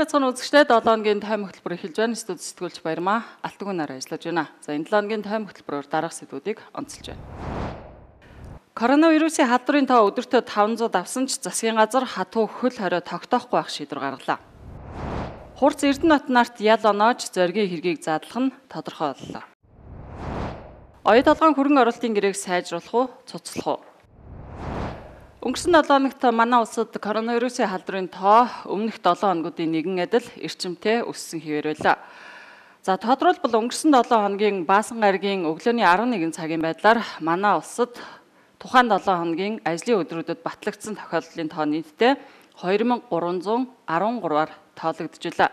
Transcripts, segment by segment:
Сайн бацхан үзэгчдээ 7 хоногийн тайм хөтөлбөр эхэлж байна. Студ сэтгүүлч Баярмаа Алтгүүнаар ажиллаж байна. За энэ 7 хоногийн тайм хөтөлбөрөөр дараах сэдвүүдийг онцолж байна. Коронавирусын халдварын тоо өдөртөө 500 давсан ч засгийн газар хатуу хөл хорио тогтоохгүй байх шийдвэр гаргалаа. Хурц Эрдэнэт нарт ял оноож зоригийн хэргийг задлах нь тодорхой боллоо. Оюу толгойн хөрөнгө оруулалтын гэрээг сайжруулах уу, цуцлах уу? Өнгөрсөн 7 хоногт манай улсад коронавирусын халдварын тоо өмнөх 7 хоногуудын нэгэн адил эрчимтэй өссөн хэвээр байлаа. За тодорхойлбол өнгөрсөн 7 хоногийн баасан гаригийн өглөөний 11 цагийн байдлаар манай улсад тухайн 7 хоногийн ажлын өдрүүдэд батлагдсан тохиолдлын тоо нийтдээ 2313-аар тоологдчихлаа.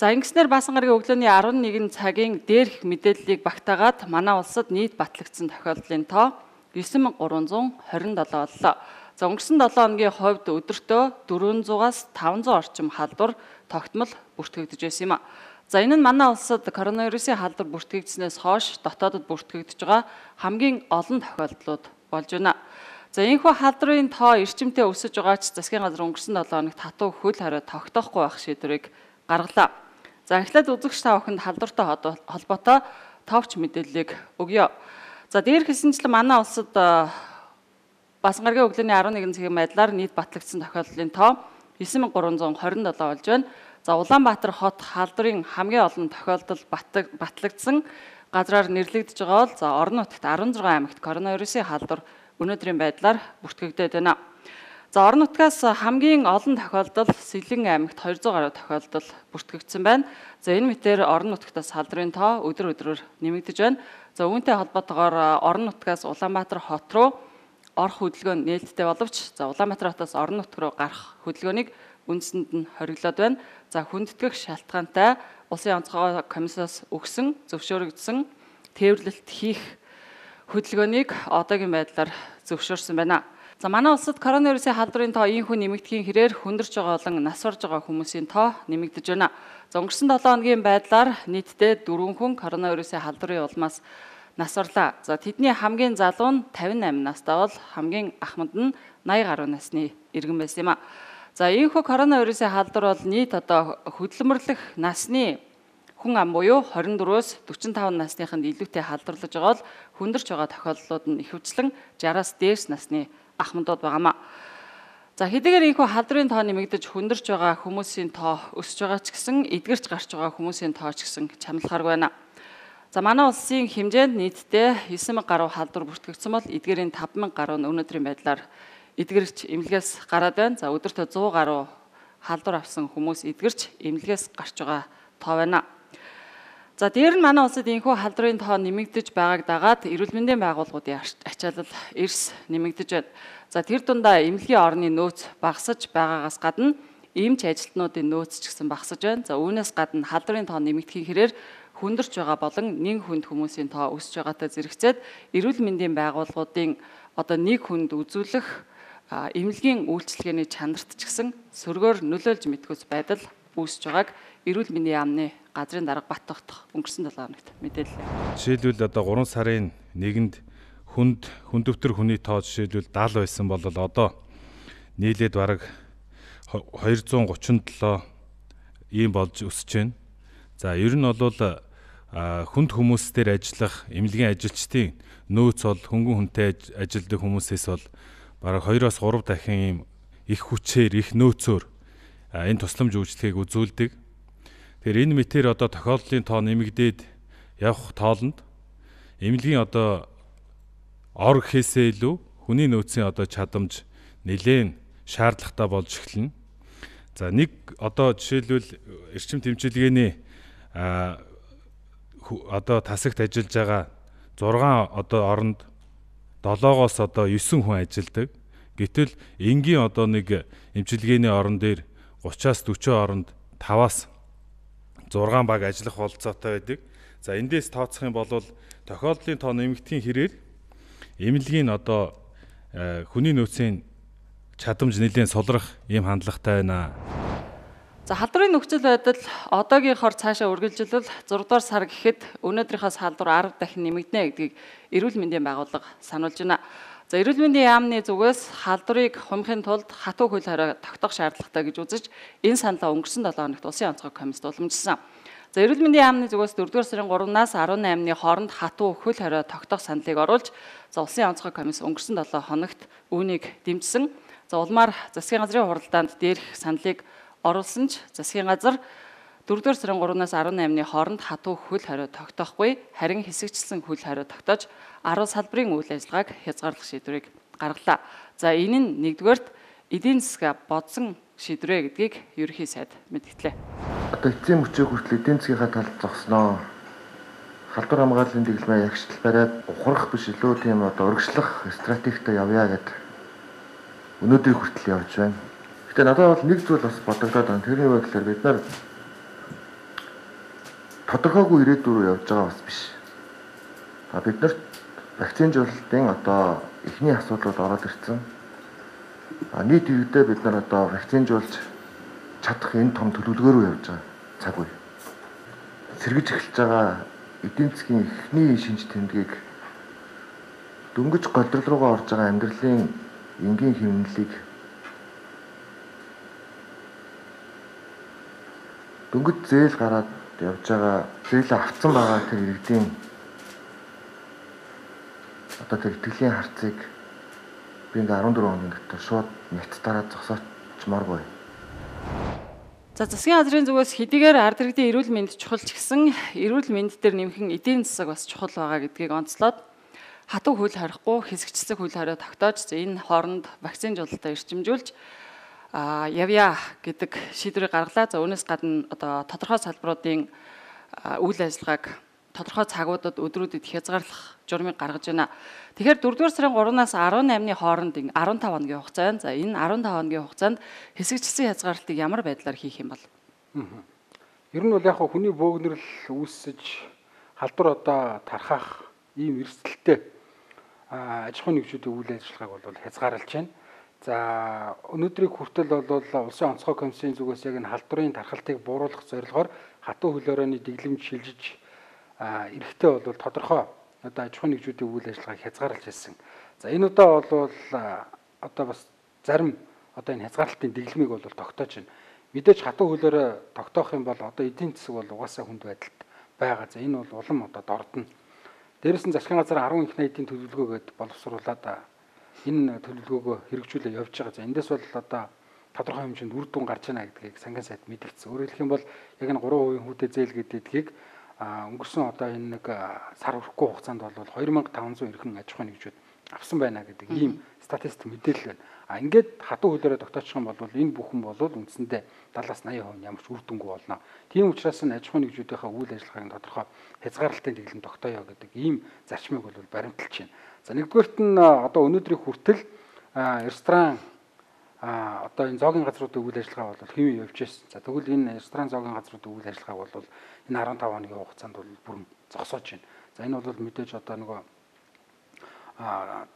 За ингэснээр баасан гарагийн өглөөний 11 цагийн дээрх мэдээллийг багтаагаад манай улсад нийт батлагдсан тохиолдлын тоо 9327 боллоо. За өнгөрсөн 7 хоногийн хувьд өдөртөө 400-аас 500 орчим халдвар тогтмол бүртгэгдэж байсан юм. За энэ нь манай улсад коронавирусын халдвар бүртгэгдснээс хойш дотоодод бүртгэгдэж байгаа хамгийн олон тохиолдлууд болж байна. За энэхүү халдварын тоо эрчимтэй өсөж байгаа ч засгийн газар өнгөрсөн 7 хоногт хатуу хөл хариу тогтоохгүй байх шийдвэрийг гаргалаа. За эхлээд үзэгч та бүхэнд халдвартай холбоотой товч мэдээллийг өгье. За дээр хэлсэнчлэн манай улсад Басан гарагийн өглөөний 11 цагийн байдлаар нийт батлагдсан тохиолдлын тоо 9327 болж байна. За Улаанбаатар хот халдварын хамгийн олон тохиолдол батлагдсан газраар нэрлэгдэж байгаа бол за орон нутагт 16 аймагт коронавирусын халдвар өнөөдрийн байдлаар бүртгэгдээд байна. За орон нутгаас хамгийн олон тохиолдол Сэлэн аймагт 200 гаруй тохиолдол бүртгэгдсэн байна. За энэ мэтээр орон нутгаас халдварын тоо өдөр өдрөөр нэмэгдэж байна. За үүнтэй холбоотойгоор орон нутгаас Улаанбаатар хот руу орох хөдөлгөөн нээлттэй боловч за Улаанбаатар хотоос орон нутг руу гарах хөдөлгөөнийг үндсэнд нь хориглоод байна. За хүндэтгэх шалтгаантай улсын онцгой комиссоос өгсөн зөвшөөрөгдсөн тээвэрлэлт хийх хөдөлгөөнийг одоогийн байдлаар зөвшөөрсөн байна. За манай улсад коронавирусын халдварын тоо ийхүү нэмэгдэхийн хэрээр хүндэрч байгаа болон нас барж байгаа хүмүүсийн тоо нэмэгдэж байна. За өнгөрсөн 7 хоногийн байдлаар нийтдээ 4 хүн коронавирусын халдварын улмаас насварлаа. За тэдний хамгийн залуу нь 58 настай бол хамгийн ахмад нь 80 гаруй насны иргэн байсан юм а. За ийхүү коронавирусын халдвар бол нийт одоо хөдөлмөрлөх насны хүн ам буюу 24-өөс 45 насныханд илүүтэй халдварлаж байгаа бол хүндэрч байгаа тохиолдлууд нь ихэвчлэн 60-аас дээш насны ахмадууд байгаамаа. За хэдийгээр ийхүү халдварын тоо нэмэгдэж хүндэрч байгаа хүмүүсийн тоо өсөж байгаа ч гэсэн эдгэрч гарч байгаа хүмүүсийн тоо ч гэсэн чамлахааргүй байна. За манай улсын хэмжээнд нийтдээ 9000 гаруй халдвар бүртгэгдсэн бол эдгээрийн 5000 гаруй нь өнөөдрийн байдлаар эдгэрч эмнэлгээс гараад байна. За өдөртөө 100 гаруй халдвар авсан хүмүүс эдгэрч эмнэлгээс гарч байгаа тоо байна. За дээр нь манай улсад энэхүү халдварын тоо нэмэгдэж байгааг дагаад эрүүл мэндийн байгууллагуудын ачаалал эрс нэмэгдэж байна. За тэр дундаа эмнэлгийн орны нөөц багасж байгаагаас гадна эмч ажилтнуудын нөөц ч гэсэн багасж байна. За үүнээс гадна халдварын тоо нэмэгдэхийн хэрээр хүндэрч байгаа болон нэг хүнд хүмүүсийн тоо өсөж байгаатай зэрэгцээд эрүүл мэндийн байгууллагуудын одоо нэг хүнд үзүүлэх эмнэлгийн үйлчилгээний чанарт ч гэсэн сөргөөр нөлөөлж мэдгүйс байдал үүсэж байгааг эрүүл мэндийн яамны газрын дарга бат тогтох өнгөрсөн 7 хоногт мэдээллээ. Жишээлбэл одоо 3 сарын 1-нд хүнд хүндөвтөр хүний тоо жишээлбэл 70 байсан бол одоо нийлээд бараг 237 ийм болж өсөж байна. За ер нь бол хүнд хүмүүс дээр ажиллах эмнэлгийн ажилчдын нөөц бол хөнгөн хүнтэй ажилладаг хүмүүсээс бол бараг 2-оос 3 дахин ийм их хүчээр их нөөцөөр энэ тусламж үйлчлэгийг үзүүлдэг. Тэгэхээр энэ мэтэр одоо тохиолдлын тоо нэмэгдээд явах тоолонд эмнэлгийн одоо ор гэхээсээ илүү хүний нөөцийн одоо чадамж нэлээд шаардлагатай болж эхэлнэ. За нэг одоо жишээлбэл эрчим тэмчилгээний одоо тасагт ажиллаж байгаа 6 одоо оронд 7-оос одоо 9 хүн ажилладаг. Гэтэл энгийн одоо нэг эмчилгээний орон дээр 30-аас 40 оронд 5-аас 6 баг ажиллах болцоотой байдаг. За эндээс тооцох юм бол тохиолдлын тоо нэмэгдэхийн хэрээр эмнэлгийн одоо э, хүний нөөцийн чадамж нэлээд сулрах ийм хандлагатай байна. За халдварын нөхцөл байдал одоогийнхоор цаашаа үргэлжилвэл 6 дугаар сар гэхэд өнөөдрийнхөөс халдвар 10 дахин нэмэгдэнэ гэдгийг эрүүл мэндийн байгууллага сануулж байна. За эрүүл мэндийн яамны зүгээс халдварыг хумхын тулд хатуу хөл хорио тогтоох шаардлагатай гэж үзэж энэ саналаа өнгөрсөн 7 хоногт Улсын онцгой комисс уламжилсан. За эрүүл мэндийн яамны зүгээс 4-р сарын 3-наас 18-ны хооронд хатуу хөл хорио тогтоох саналыг оруулж за Улсын онцгой комисс өнгөрсөн 7 хоногт үүнийг дэмжсэн. За улмаар засгийн газрын хуралдаанд дээрх саналыг оруулсан ч засгийн газар 4-р сарын 3-наас 18-ны хооронд хатуу хөл хорио тогтоохгүй харин хэсэгчлсэн хөл хорио тогтоож 10 салбарын үйл ажиллагааг хязгаарлах шийдвэрийг гаргалаа. За энэ нь нэгдүгээрт эдийн засгаа бодсон шийдвэрэ гэдгийг ерөнхий сайд мэдгдлээ. Одоо эцсийн мөчөө хүртэл эдийн засгийнхаа талд зогсноо. Халдвар хамгааллын дэглэмээ ягштал бариад ухрах биш илүү тийм одоо өргөжлөх стратегитой явъя гэд өнөөдрийг хүртэл явж байна. Гэтэ надад бол нэг зүйл бас бодогдоод байна. Тэр юу гэхээр бид нар тодорхойгүй ирээдүйн рүү явж байгаа бас биш. А бид нарт вакцинжуулалтын одоо эхний асуудлууд ороод ирсэн. А нийт иргэдээ бид нар одоо вакцинжуулж чадах энэ том төлөвлөгөө рүү явж байгаа цаг үе. Сэргэж эхэлж байгаа эдийн засгийн эхний шинж тэмдгийг дөнгөж голдрол руугаа орж байгаа амьдралын энгийн хэмнэлийг дөнгөж зээл гараад явж байгаа зээлээ авцсан байгаа тэр иргэдийн одоо тэр итгэлийн харцыг би ингээ 14 хоногийн дотор шууд няц дараад зогсоочмооргүй. За засгийн газрын зүгээс хэдийгээр ард иргэдийн эрүүл мэнд чухал ч гэсэн эрүүл мэнд дээр нэмхэн эдийн засаг бас чухал байгаа гэдгийг онцлоод хатуу хөл харихгүй хэсэгчсэг хөл хариу тогтоож энэ хооронд вакцин жуулалтаа эрчимжүүлж а явъя гэдэг шийдвэрийг гаргалаа. За үүнээс гадна одоо тодорхой салбаруудын үйл ажиллагааг тодорхой цагуудад өдрүүдэд хязгаарлах журмыг гаргаж байна. Тэгэхээр 4-р сарын 3-наас 18-ны хооронд 15 хоногийн хугацаа байна. За энэ 15 хоногийн хугацаанд хэсэгчсэн хязгаарлалтыг ямар байдлаар хийх юм бол? Ер нь бол яг хүний бөөгнөрл үүсэж халдвар одоо тархах ийм эрсдэлтэй аж ахуйн нэгжүүдийн үйл ажиллагааг бол хязгаарлаж байна. За өнөөдрийг хүртэл бол улсын онцгой комиссийн зүгээс яг энэ халдварын тархалтыг бууруулах зорилгоор хатуу хөлөөрөөний дэглэмж шилжиж эрэхтэй бол тодорхой одоо аж ахуйн нэгжүүдийн үйл ажиллагааг хязгаарлаж ирсэн. За энэ удаа бол одоо бас зарим одоо энэ хязгаарлалтын дэглэмийг бол тогтоож байна. Мэдээж хатуу хөлөөрөө тогтоох юм бол одоо эдийн засаг бол угаасаа хүнд байдалд байгаа. За энэ бол улам одоо дордно. Дээрээс нь засгийн газар 10 их найдын төлөвлөгөөгөөд боловсруулаад энэ төлөвлөгөөгөө хэрэгжүүлээ явж байгаа. За эндээс бол одоо тодорхой хэмжээнд үр дүн гарч байна гэдгийг сангийн сайд мэдгдсэн. Өөрөөр хэлэх юм бол яг энэ 3% хүүтэй зээл гэдгийг өнгөрсөн одоо энэ нэг сар хүрэхгүй хугацаанд бол 2500 эрхэн аж ахуйн нэгжүүд авсан байна гэдэг ийм статистик мэдээлэл байна. А ингээд хатуу хөлөөрөө тогтоочих юм бол энэ бүхэн бол үндсэндээ 70-80% нь ямар ч үр дүнгүй болно. Тийм учраас нь аж ахуйн нэгжүүдийнхээ үйл ажиллагааг тодорхой хязгаарлалтын дэглэм тогтооё гэдэг ийм зарчмыг бол баримталж байна. За нэгдүгээрт нь одоо өнөөдрийн хүртэл ресторан одоо энэ зоогийн газруудын үйл ажиллагаа бол хэвэн явж байсан. За тэгвэл энэ ресторан зоогийн газруудын үйл ажиллагааг бол энэ 15 хоногийн хугацаанд бол бүрэн зогсоож байна. За энэ бол мэдээж одоо нөгөө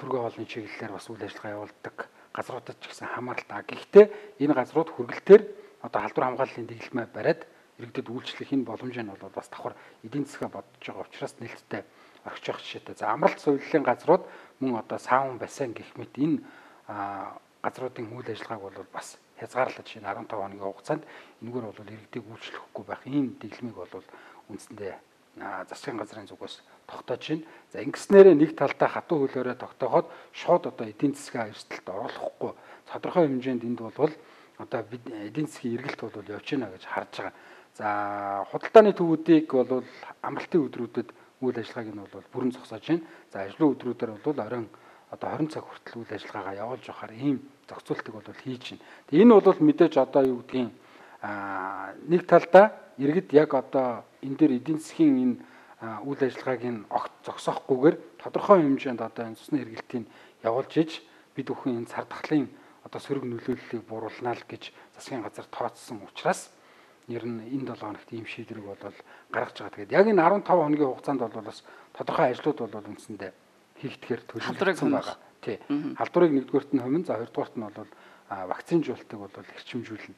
түргээ хоолны чиглэлээр бас үйл ажиллагаа явуулдаг газруудад ч гэсэн хамааралтай. Гэхдээ энэ газрууд хүргэлтээр одоо халдвар хамгааллын дэглэмээ бариад иргэдэд үйлчлэх энэ боломж нь бол бас давхар эдийн засгаа бодож байгаа учраас нэлттэй орхиж явах жишээтэй. За амралт соёлын газрууд мөн одоо саун бассейн гэх мэт энэ газруудын үйл ажиллагааг бол бас хязгаарлаж энэ 15 хоногийн хугацаанд энэгээр бол иргэдийг үйлчлэхгүй байх ийм дэглэмийг бол үндсэндээ засгийн газрын зүгээс тогтоож байна. За ингэснээрээ нэг талдаа хатуу хөлөөрөө тогтооход шууд одоо эдийн засгийн эрсдэлд оруулахгүй тодорхой хэмжээнд энд бол одоо эдийн засгийн эргэлт бол явж байна гэж харж байгаа. За худалдааны төвүүдийг бол амралтын өдрүүдэд үйл ажиллагааг нь бол бүрэн зогсоож байна. За ажлын өдрүүдээр бол оройн одоо 20 цаг хүртэл үйл ажиллагаагаа явуулж явахаар ийм зохицуултыг бол хийж байна. Тэгээ энэ бол мэдээж одоо юу гэдгийг аа нэг талдаа иргэд яг одоо энэ дээр эдийн засгийн энэ үйл ажиллагааг нь огт зогсоохгүйгээр тодорхой хэмжээнд одоо энэ цусны хэрэглэлтийг явуулж иж бид бүхэн энэ цар тахлын одоо сөрөг нөлөөллийг бууруулнаа л гэж засгийн газар тооцсон учраас нэр нь энэ 7 хоногт ийм шийдвэрийг бол гаргаж байгаа. Тэгээд яг энэ 15 хоногийн хугацаанд бол бас тодорхой ажлууд бол үндсэндээ хийгдэхээр төлөвлөсөн байгаа. Тий. Халдварыг нэгдүгürt нь хумин, за хоёрдугаарт нь бол вакцинжуулалтыг бол эрчимжүүлнэ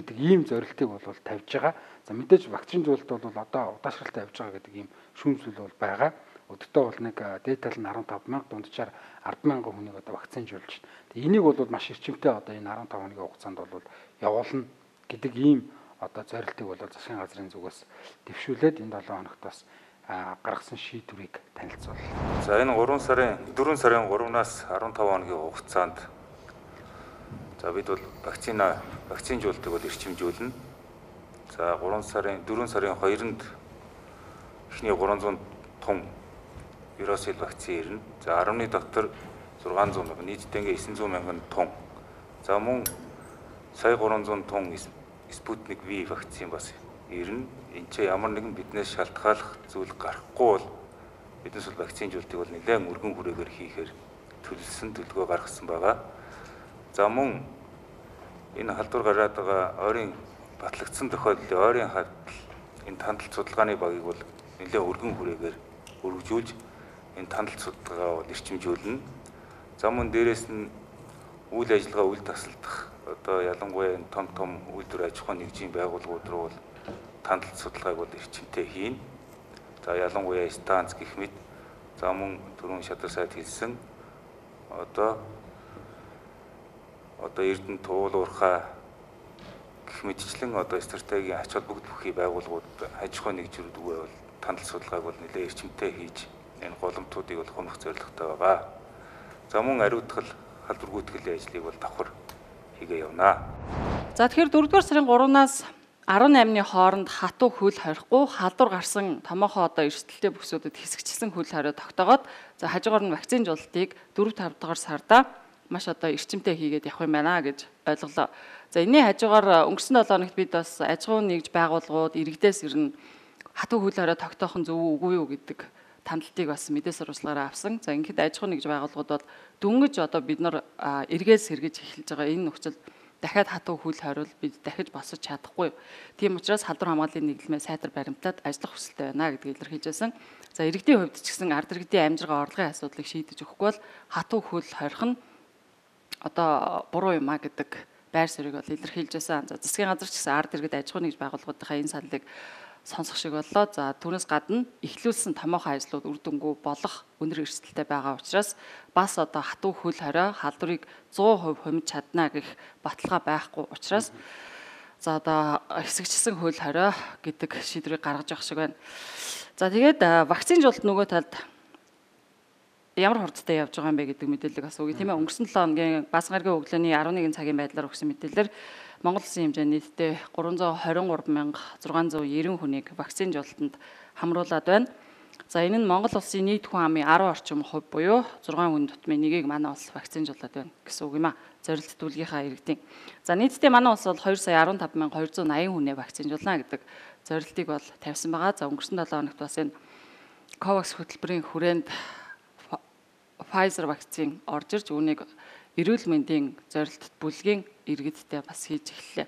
гэдэг ийм зорилтыг бол тавьж байгаа. За мэдээж вакцинжуулалт бол одоо удаашралтай явж байгаа гэдэг ийм шүүмжлэл бол байгаа. Өдөртөө бол нэг дээдтал нь 15 мянга дунджаар 10 мянган хүнийг одоо вакцинжуулж байна. Тэгээ энийг бол маш эрчимтэй одоо энэ 15 хоногийн хугацаанд бол явуулна гэдэг ийм одоо зорилтыг бол засгийн газрын зүгээс дэвшүүлээд энэ 7 хоногт бас гаргасан шийдвэрийг танилцууллаа. За энэ 3 сарын 4 сарын 3-наас 15 хоногийн хугацаанд за бид бол вакцина вакцинжуулалтыг бол эрчимжүүлнэ. За 3 сарын 4 сарын 2-нд эхний 300 тонн вирусил вакцин ирнэ. За 10-ны дотор 600 мянган нийтдээ ингээ 900 мянган тонн. За мөн сая 300 тонн Спутник V вакцин бас ирнэ. Энд ч ямар нэгэн биднээс шалтгааллах зүйл гарахгүй бол биднес бол вакцинжуултыг бол нэлээд өргөн хүрээгээр хийхээр төлөвлөсөн төлөвлөгөө гаргасан байгаа. За мөн энэ халдвар гараад байгаа ойрын батлагдсан тохиолдолд ойрын хадал энэ тандал судалгааны багийг бол нэлээд өргөн хүрээгээр өргөжүүлж энэ тандал судалгаа бол эрчимжүүлнэ. За мөн дээрэс нь үйл ажиллагаа үйл тасалдах одоо ялангуяа энэ том том үйлдвэр аж ахуйн нэгжийн байгууллагууд руу бол тандалт судалгааг бол эрчимтэй хийн. За ялангуяа станц гэх мэт за мөн түрүүн шадар сайд хэлсэн одоо одоо Эрдэнэ туулуурхаа гэх мэтчлэн одоо стратегийн ач холбогдол бүхий байгууллагууд аж ахуйн нэгжүүд үгүй бол тандалт судалгааг бол нэлээд эрчимтэй хийж энэ голомтуудыг бол хөнөх зорилготой байгаа. За мөн ариутгал халдвар гүйтгэлийн ажлыг бол давхар хийгээ явнаа. За тэгэхээр 4-р сарын 3-наас 18-ны хооронд хатуу хөл хорихгүй халдвар гарсан томоохоо одоо эрсдэлтэй бүсүүдэд хэсэгчсэн хөл хорио тогтоогоод за хажуугаар нь вакцинжуулалтыг 4-5 дахь сарда маш одоо эрчимтэй хийгээд явах юм байна гэж ойлголоо. За энэний хажуугаар өнгөрсөн 7 хоногт бид бас аж ахуйн нэгж байгууллагууд иргэдээс ирнэ хатуу хөл хорио тогтоох нь зөв үгүй юу гэдэг тандалтыг бас мэдээ сурвалжлагаараа авсан. За ингээд аж ахуйн нэгж байгууллагууд бол дөнгөж одоо бид нар эргээс сэргэж эхэлж байгаа энэ нөхцөл дахиад хатуу хүл хариул бид дахиж босож чадахгүй. Тийм учраас халдвар хамгааллын нэглэмээ сайтар баримтаад ажиллах хүсэлтэй байна гэдгийг илэрхийлж байсан. За иргэдийн хувьд ч гэсэн ард иргэдийн амжиргаа орлогын асуудлыг шийдэж өгөхгүй бол хатуу хөл хорих нь одоо буруу юм а гэдэг байр суурийг бол илэрхийлж байсан. За засгийн газар ч гэсэн ард иргэд аж ахуйн нэгж байгууллагуудынхаа энэ саналыг сонсох шиг боллоо. За түүнээс гадна эхлүүлсэн томоохон ажлууд үр дүнгүй болох өнөр эрсдэлтэй байгаа учраас бас одоо хатуу хөл хорио халдварыг 100% хумж чадна гэх баталгаа байхгүй учраас за одоо хэсэгчсэн хөл хорио гэдэг шийдвэрийг гаргаж явах шиг байна. За тэгээд вакцинжуулалт нөгөө талд ямар хурдтай явж байгаа юм бэ гэдэг мэдээлэл бас өгье тийм ээ өнгөрсөн 7 хоногийн баасан гарагийн өглөөний 11 цагийн байдлаар өгсөн мэдээлэлээр Монгол Улсын хэмжээнд нийтдээ 323,690 хүнийг вакцинжуулалтанд хамруулад байна. За энэ нь Монгол Улсын нийт хүн амын 10 орчим хувь буюу 6 хүн тутмын нэгийг манай улс вакцинжуулаад байна гэсэн үг юм а. Зорилт төлгийнхаа иргэдийн. За нийтдээ манай улс бол 2 сая 15,280 хүнээ вакцинжуулна гэдэг зорилтыг бол тавьсан байгаа. За өнгөрсөн 7 хоногт бас энэ COVAX хөтөлбөрийн хүрээнд Pfizer вакцин орж ирж үүнийг эрүүл мэндийн зорилтод бүлгийн иргэдтэй бас хийж эхэллээ.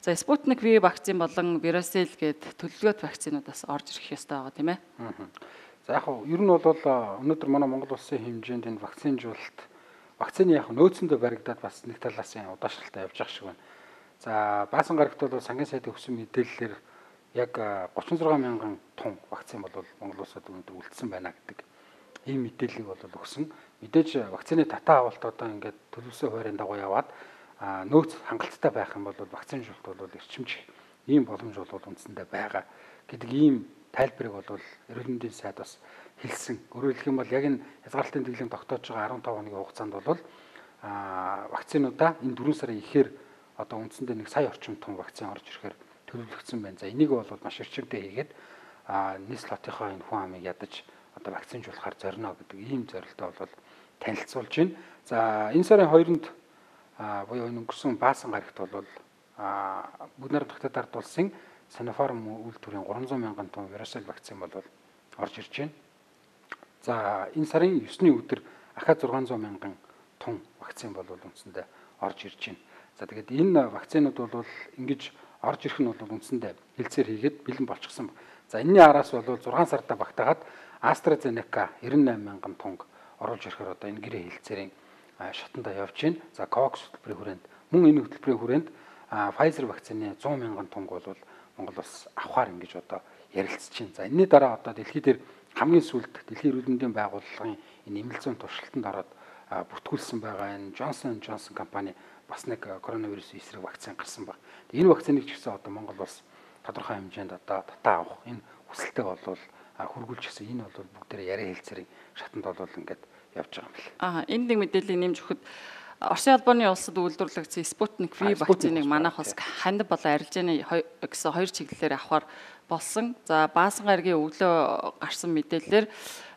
За Sputnik V вакцин болон Verocell гээд төлөвлөгөөт вакцинууд бас орж ирэх ёстой байгаа тийм ээ. За яг хөө ер нь бол өнөөдөр манай Монгол улсын хэмжээнд энэ вакцинжуулалт вакцины яг нөөцөндөө баригдаад бас нэг талаас нь удаашралтай явж байгаа шиг байна. За баасан гарагт бол сангийн сайдын өгсөн мэдээллээр яг 36 мянган тонн вакцин бол Монгол улсад өнөөдөр үлдсэн байна гэдэг ийм мэдээллийг бол өгсөн. Мэдээж вакцины татаа авалт одоо ингээд төлөвлөсөн хуваарийн дагуу яваад нөөц хангалттай байх юм бол вакцинжуулалт бол эрчимч ийм боломж бол үндсэндээ байгаа гэдэг ийм тайлбарыг бол эрүүл мэндийн сайд бас хэлсэн. Өөрөөр хэлэх юм бол яг энэ хязгаарлалтын дэглэм тогтоож байгаа 15 хоногийн хугацаанд бол а вакцинуудаа энэ 4 сарын ихээр одоо үндсэндээ нэг сая орчим тонн вакцин орж ирэхээр төлөвлөгдсөн байна. За энийг бол маш эрчимтэй хийгээд а нийс лотынхоо энэ хүн амыг ядаж одоо вакцинжуулахаар зорино гэдэг ийм зорилтоо бол танилцуулж байна. За энэ сарын 2-нд буюу энэ өнгөрсөн баасан гарагт бол бүгд найрамд тогтоод улсын Sinopharm үйлдвэрийн 300 мянган тонн вирусал вакцин бол орж ирж байна. За энэ сарын 9-ний өдөр ахаад 600 мянган тонн вакцин бол үндсэндээ орж ирж байна. За тэгээд энэ вакцинууд бол ингэж орж ирэх нь бол үндсэндээ хилцээр хийгээд бэлэн болчихсон. За энэний араас бол 6 сартаа багтаагаад AstraZeneca 98 мянган тонн оруулж ирэхээр одоо энэ гэрээ хилцээрийн шатанда явж байна. За COVAX хөтөлбөрийн хүрээнд мөн энэ хөтөлбөрийн хүрээнд Pfizer вакцины 100 мянган тонн бол Монгол улс авахар ингэж одоо ярилцж байна. За энэний дараа одоо дэлхий дээр хамгийн сүүлд дэлхийн эрүүл мэндийн байгууллагын энэ нэмэлцэн туршилтанд ороод бүртгүүлсэн байгаа энэ Johnson Johnson компани бас нэг коронавирусын эсрэг вакцин гарсан баг. Энэ вакциныг ч гэсэн одоо Монгол улс тодорхой хэмжээнд одоо татаа авах энэ хүсэлтэй болвол хөргүүлж гисэн энэ бол бүгдээрээ яриа хэлцэрийн шатанд бол ингээд явж байгаа юм бэл. Аа энд нэг мэдээллийг нэмж өгөхөд Оросын албаны улсад үйлдвэрлэгдсэн Sputnik V вакциныг манайх улс ханд болон арилжааны гэсэн хоёр чиглэлээр авахар болсон. За Баасан гарагийн өглөө гарсан мэдээлэлээр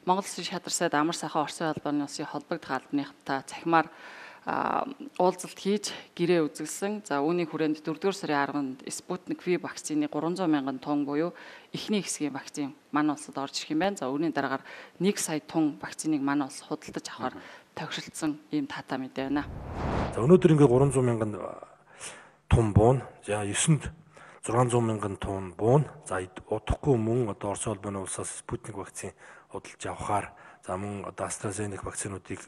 Монгол Улсын шадар сайд амар сайхан Оросын албаны улсын холбогдох албаныхтай цахимаар уулзалт хийж гэрээ үзүүлсэн. За үүний хүрээнд 4-р сарын 10-нд Sputnik V вакцины 300 мянган тонн буюу эхний хэсгийн вакцин манай улсад орж ирэх юм байна. За үүний дараагаар 1 сая тонн вакциныг манай улс худалдаж авахар тохиролцсон ийм тата мэдээ байна. За өнөөдөр ингээд 300 мянган тонн буун. За 9-нд 600 мянган тонн буун. За удахгүй мөн одоо Орос улбаны улсаас Спутник вакцин худалдаж авахаар за мөн одоо AstraZeneca вакцинуудыг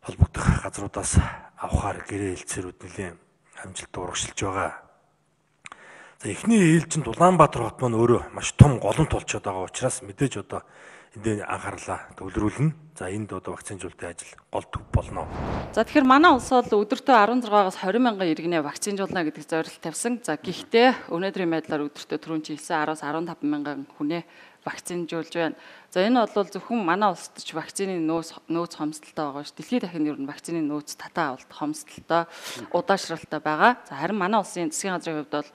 холбогдох газруудаас авахаар гэрээ хэлцээрүүд нэлээд амжилт урагшилж байгаа. За эхний ээлжинд Улаанбаатар хот маань өөрөө маш том голомт болчиход байгаа учраас мэдээж одоо энд анхаарлаа төвлөрүүлнэ. За энд одоо вакцинжуулалтын ажил гол төв болно. За тэгэхээр манай улс бол өдөртөө 16-аас 20 мянган иргэнэ вакцинжуулна гэдэг зорилт тавьсан. За гэхдээ өнөөдрийн байдлаар өдөртөө түрүүн чи хэлсэн 10-аас 15 мянган хүнээ вакцинжуулж байна. За энэ бол зөвхөн манай улсад ч вакцины нөөц нөөц хомсдолтой байгаа ш. Дэлхийд дахин ер нь вакцины нөөц татаа авалт хомсдолтой, удаашралтай байгаа. За харин манай улсын засгийн газрын хувьд бол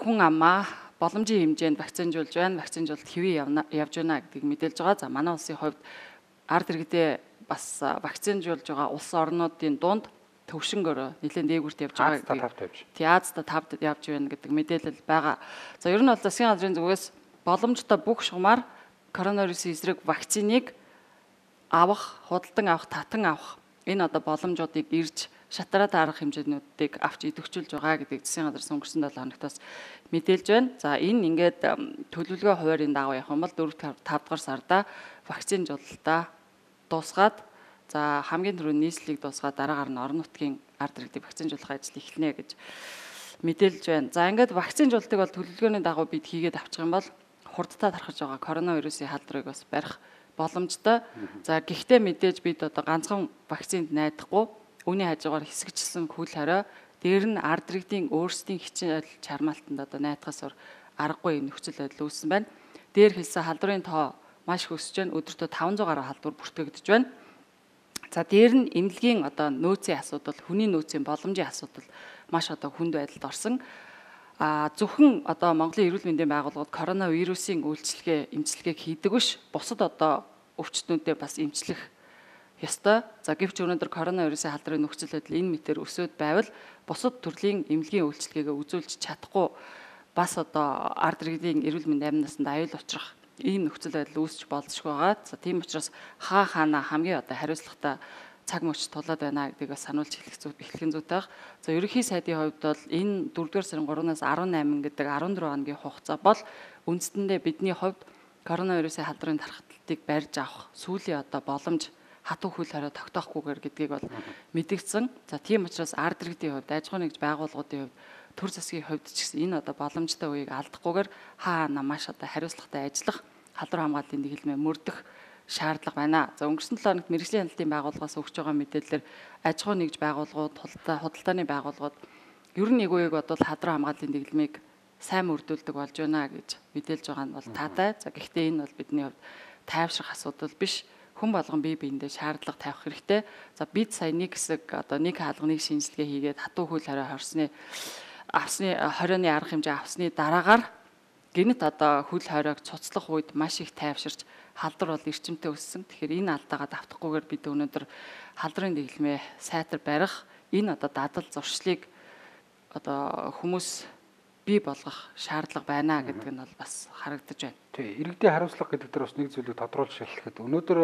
хүн амаа боломжийн хэмжээнд вакцинжуулж байна. Вакцинжуулалт хэвээ явж байна гэдгийг мэдээлж байгаа. За манай улсын хувьд ард иргэдээ бас вакцинжуулж байгаа улс орнуудын дунд төвшнгөөр нэлээд дээгүүрт явж байгаа гэдэг. Тий Азда тавд явж байна гэдэг мэдээлэл байгаа. За ер нь бол засгийн газрын зүгээс боломжтой бүх шугамар коронавирусын эсрэг вакциныг авах, худалдан авах, татан авах энэ одоо боломжуудыг ирж шатараа таарах хэмжээнүүдийг авч идэвхжүүлж байгаа гэдэг засгийн газраас өнгөрсөн 7 хоногтоос мэдээлж байна. За энэ ингээд төлөвлөгөө хуваарийн дагуу явах юм бол 4 5 дугаар сарда вакцин жололтоо дуусгаад за хамгийн түрүү нийслэлийг дуусгаад дараагаар нь орон нутгийн ард иргэдийг вакцинжуулах ажил эхэлнэ гэж мэдээлж байна. За ингээд вакцинжуулалтыг бол төлөвлөгөөний дагуу бид хийгээд авчих юм бол хурдтай тархаж байгаа коронавирусын халдварыг бас барих боломжтой. За гэхдээ мэдээж бид одоо ганцхан вакцинд найдахгүй үүний хажуугаар хэсэгчлсэн хөл хорио дээр нь ард иргэдийн өөрсдийн хичээл чармаалтанд одоо найдахаас аргагүй юм нөхцөл байдал үүссэн байна. Дээр хэлсэн халдварын тоо маш өсөж байна. Өдөртөө 500 гаруй халдвар бүртгэгдэж байна. За дээр нь эмнэлгийн одоо нөөцийн асуудал, хүний нөөцийн боломжийн асуудал маш одоо хүнд байдалд орсон а зөвхөн одоо Монголын эрүүл мэндийн байгууллагууд коронавирусын үйлчилгээ эмчилгээг хийдэг биш бусад одоо өвчтнүүдэд бас эмчлэх ёстой. За гэвч өнөөдөр коронавирусын халдварын нөхцөл байдал энэ мэтэр өсөд байвал бусад төрлийн эмнэлгийн үйлчилгээгээ үзүүлж чадахгүй бас одоо ард иргэдийн эрүүл мэндийн амнасанд аюул учрах ийм нөхцөл байдал үүсч болзошгүй байгаа. За тийм учраас хаа хаана хамгийн одоо хариуцлагатай цаг мөч тулаад байна гэдгийг бас сануулж хэлэх зүг эхлэхэн зүйтэй баг. За ерөнхий сайдын хувьд бол энэ 4-р сарын 3-наас 18 гэдэг 14 хоногийн хугацаа бол үндсэндээ бидний хувьд коронавирусын халдварын тархалтыг барьж авах сүүлийн одоо боломж хатуу хөл хорио тогтоохгүйгээр гэдгийг бол мэдгдсэн. За тийм учраас ард иргэдийн хувьд аж ахуйн нэгж байгууллагуудын хувьд төр засгийн хувьд ч гэсэн энэ одоо боломжтой үеийг алдахгүйгээр хаа намааш одоо хариуцлагатай ажиллах халдвар хамгааллын дэглэмээ мөрдөх шаардлага байна. За өнгөрсөн 7 хоногт мэрэгжлийн хяналтын байгууллагаас өгч байгаа мэдээлэлээр аж ахуй нэгж байгууллагууд, худалдааны байгууллагууд ер нь нэг үеиг бодвол хадраа хамгааллын дэглэмийг сайн мөрдүүлдэг болж байна гэж мэдээлж байгаа нь бол таатай. За гэхдээ энэ бол бидний хувьд тайвшрах асуудал биш. Хүн болгон бие биендээ шаардлага тавих хэрэгтэй. За бид сая нэг хэсэг одоо нэг хаалганыг шинжилгээ хийгээд хатуу хөл хорио хорсны авсны хорионы арга хэмжээ авсны дараагаар гинт одоо хөл хориог цуцлах үед маш их тайвширч халдвар бол эрчимтэй өссөн. Тэгэхээр энэ алдаагаа давтахгүйгээр бид өнөөдөр халдрын дэглэмээ сайтар барих энэ одоо дадал зуршлыг одоо хүмүүс бий болгох шаардлага байна гэдэг нь бол бас харагдаж байна. Тий, иргэдийн хариуцлага гэдэг дээр бас нэг зүйлийг тодруулж хэлэхэд өнөөдөр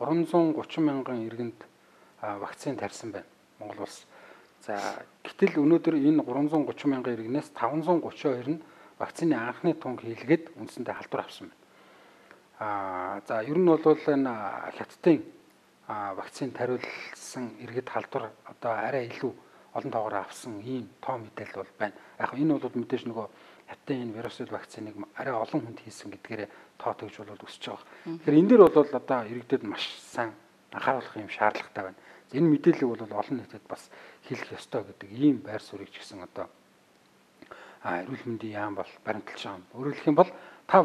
330 мянган иргэнд вакцин тарьсан байна. Монгол улс. За гэтэл өнөөдөр энэ 330 мянган иргэнээс 532 нь вакцины анхны тунг хийлгээд үндсэндээ халдвар авсан байна. Аа за ер нь бол энэ хятадын вакцин тариулсан иргэд халдвар одоо арай илүү олон тоогоор авсан ийм тоо мэдээлэл бол байна. Яг энэ бол мэдээж нөгөө хятадын энэ вирусыг вакциныг арай олон хүнд хийсэн гэдгээрээ тоо төгж бол өсөж байгаа. Тэгэхээр энэ дээр бол одоо иргэдэд маш сайн анхааруулах юм шаардлагатай байна. Энэ мэдээллийг бол олон нийтэд бас хэлэх ёстой гэдэг ийм байр суурийг ч гэсэн одоо а эрүүл мэндийн яам бол баримталж байгаа. Өөрөөр хэлэх юм бол та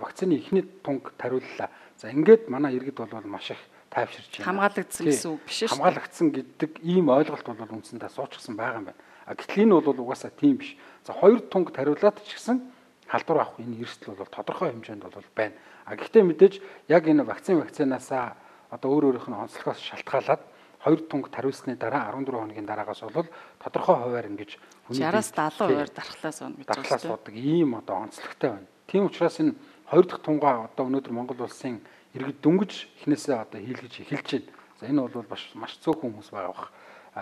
вакцины эхний тунг тариуллаа. За ингээд манай иргэд бол маш их тайвширч байна. Хамгаалагдсан гэсэн үг биш үү? Хамгаалагдсан гэдэг ийм ойлголт бол үндсэндээ суучсан байгаа юм байна. А гэтэл энэ бол угаасаа тийм биш. За хоёр тунг тариулаад ч гэсэн халдвар авах энэ эрсдэл бол тодорхой хэмжээнд бол байна. А гэхдээ мэдээж яг энэ вакцин вакцинаасаа одоо өөр өөрийнх нь онцлогоос шалтгаалаад хоёр тунг тариулсны дараа 14 хоногийн дараагаас бол тодорхой хуваар ингэж 60-аас 70% дархлаас байна гэж байна. Дархлаас бодог ийм одоо онцлогтой байна. Тийм учраас энэ хоёр дахь тунгаа одоо өнөөдөр Монгол улсын иргэд дөнгөж эхнээсээ одоо хийлгэж эхэлж байна. За энэ бол маш маш цөөхөн хүмүүс байгаа бах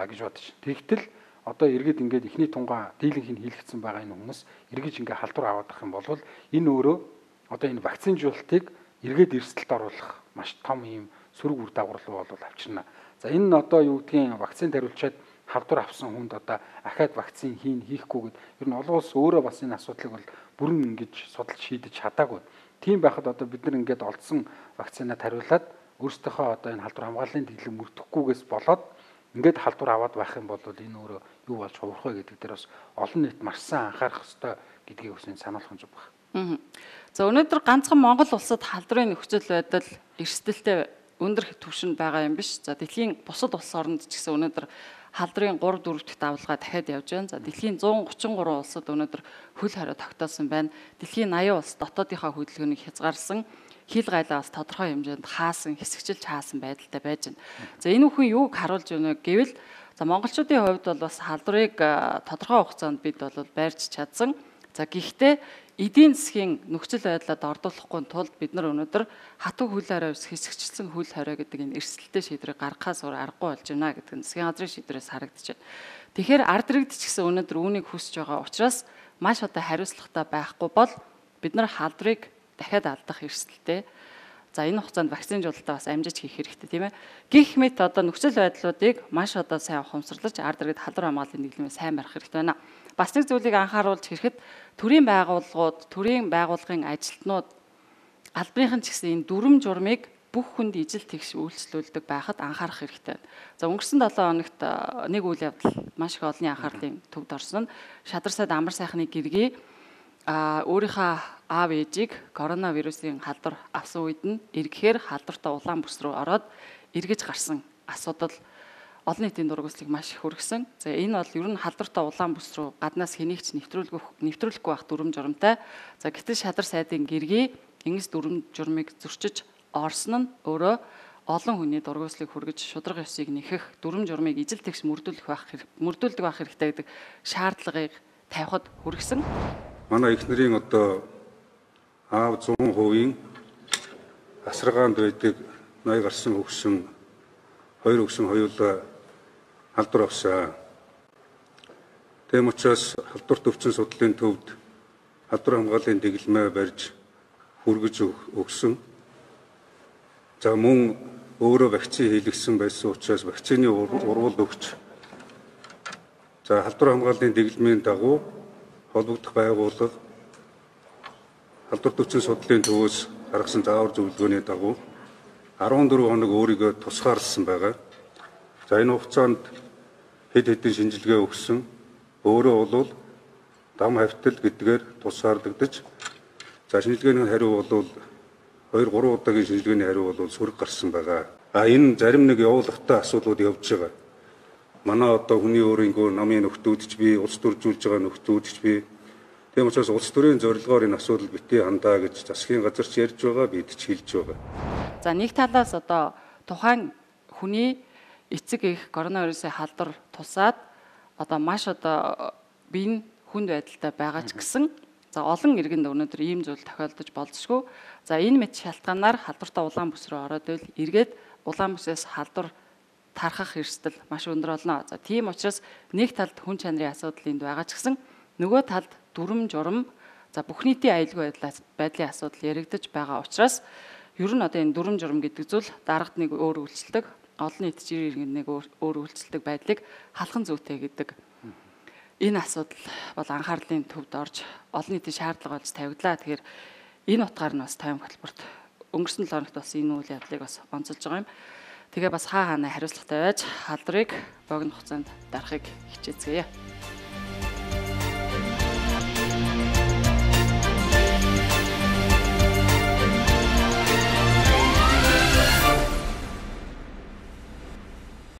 гэж бодож. Тэгтэл одоо иргэд ингээд эхний тунгаа дийлэнх нь хийлгэсэн байгаа энэ хүмүүс эргэж ингээд халдвар аваад ах юм бол энэ өөрөө одоо энэ вакцинжуулалтыг эргээд эрсдэлд оруулах маш том ийм сөрөг үр дагавар руу бол авчирна. За энэ нь одоо юу гэдгийг вакцин тариулчаад халдвар авсан хүнд одоо ахаад вакцин хийн хийхгүйгээд ер нь олон улс өөрөө бас энэ асуудлыг бол бүрэн ингэж судалж шийдэж чадаагүй. Тийм байхад одоо бид нар ингээд олдсон вакцина тариулаад өөрсдийнхөө одоо энэ халдвар хамгааллын дэглэм мөрдөхгүйгээс болоод ингээд халдвар аваад байх юм бол энэ өөрөө юу болж хувирах вэ гэдэг дээр бас олон нийт маш сайн анхаарах ёстой гэдгийг үсэн сануулах юм зүг байна. За өнөөдөр ганцхан Монгол улсад халдварын нөхцөл байдал эрсдэлтэй өндөр түвшинд байгаа юм биш. За дэлхийн бусад улс орнд ч гэсэн өнөөдөр халдрын 3 4 дахь давлгаа дахиад явж байна. За дэлхийн 133 улсад өнөөдөр хөл хариу тогтоосон байна. Дэлхийн 80 улс дотоодынхаа хөдөлгөөнийг хязгаарласан хил гайлаа бас тодорхой хэмжээнд хаасан, хэсэгчилж хаасан байдалтай байж байна. За энэ бүхэн юуг харуулж байна гэвэл за монголчуудын хувьд бол бас халдварыг тодорхой хугацаанд бид бол байрч чадсан. За гэхдээ эдийн засгийн нөхцөл байдлаад ордуулахгүй тулд бид нар өнөөдөр хатуу хөл ус хэсэгчлсэн хөл хараа гэдэг энэ эрсдэлтэй шийдвэрийг гаргахаас өөр аргагүй болж байна гэдэг нь засгийн газрын шийдвэрээс харагдаж байна. Тэгэхээр ард иргэд ч гэсэн өнөөдөр үүнийг хүсэж байгаа учраас маш одоо хариуцлагатай байхгүй бол бид нар халдрыг дахиад алдах эрсдэлтэй За энэ хугацаанд вакцинжуулалтаа бас амжиж хийх хэрэгтэй тийм ээ. Гэх мэт одоо нөхцөл байдлуудыг маш одоо сайн ухамсарлаж ард иргэд халдвар хамгааллын дэглэмээ сайн барих хэрэгтэй байна. Бас нэг зүйлийг анхааруулж хэрэхэд төрийн байгууллагууд, төрийн байгууллагын ажилтнууд албаныхан ч гэсэн энэ дүрм журмыг бүх хүнд ижил тэгш үйлчлүүлдэг байхад анхаарах хэрэгтэй. За өнгөрсөн 7 хоногт нэг үйл явдал маш их олонний анхаарлын төвд орсон. Шадар сайд амар сайхны гэргий а өөрийнхөө аав ээжийг коронавирусын халдвар авсан үед нь эргэхээр халдвартай улаан бүс рүү ороод эргэж гарсан асуудал олон нийтийн дургуслыг маш их хүргэсэн. За энэ бол ер нь халдвартай улаан бүс рүү гаднаас хэнийг ч нэвтрүүлгүй нэвтрүүлэхгүй байх дүрм журамтай. За гэтэл шадар сайдын гэргий ингэс дүрм журмыг зөрчиж орсон нь өөрөө олон хүний дургуслыг хүргэж шудраг ёсыг нэхэх дүрм журмыг ижил тэгш мөрдүүлэх байх мөрдүүлдэг байх хэрэгтэй гэдэг шаардлагыг тавихад хүргэсэн. Манай их нарын одоо аав 100% асаргаанд байдаг 80 гарсан хөгсөн хоёр хөгсөн хоёулаа халдвар авсан. Тэм учраас халдвар төвчөн судлалын төвд халдвар хамгааллын дэглэмээ барьж хүргэж өгсөн. За мөн өөрөө вакцины хийлгсэн байсан учраас вакцины урвал өгч за халдвар хамгааллын дэглэмийн дагуу холбогдох байгууллага халдвар төвчөн судлалын төвөөс гаргасан заавар зөвлөгөөний дагуу 14 хоног өөрийгөө тусгаарлсан байгаа. За энэ хугацаанд хэд хэдэн шинжилгээ өгсөн. Өөрөө бол дам хавтал гэдгээр тусгаарлагдаж за шинжилгээний хариу бол 2 3 удаагийн шинжилгээний хариу бол сөрөг гарсан байгаа. А энэ зарим нэг явуулгатай асуудлууд явж байгаа. Манай одоо хүний өөрийнхөө намын нөхдүүд ч би улс төржүүлж байгаа нөхдүүд ч би Тийм учраас улс төрийн зорилгоор энэ асуудал битгий хандаа гэж засгийн газар ч ярьж байгаа бид ч хэлж байгаа. За нэг талаас одоо тухайн хүний эцэг их коронавирусын халдвар тусаад одоо маш одоо бие нь хүнд байдалтай байгаа ч гэсэн за олон иргэнд өнөөдөр ийм зүйл тохиолдож болзошгүй. За энэ мэт шалтгаанаар халдвартай улаан бүс рүү ороод ивэл эргээд улаан бүсээс халдвар тархах эрсдэл маш өндөр болно. За тийм учраас нэг талд хүн чанарын асуудал энд байгаа ч гэсэн нөгөө талд дүрм журам за бүх нийтийн аюулгүй байдлын асуудал яригдаж байгаа учраас ер нь одоо энэ дүрм журам гэдэг зүйл дарагт нэг өөр үйлчлдэг олон нийт жир иргэн нэг өөр үйлчлдэг байдлыг халахын зүйтэй гэдэг энэ асуудал бол анхаарлын төвд орж олон нийтийн шаардлага болж тавигдлаа. Тэгэхээр энэ утгаар нь бас тайван хөтөлбөрт өнгөрсөн 7 хоногт бас энэ үйл явдлыг бас онцолж байгаа юм. Тэгээ бас хаа хаана хариуцлагатай байж халдрыг богино хугацаанд дарахыг хичээцгээе.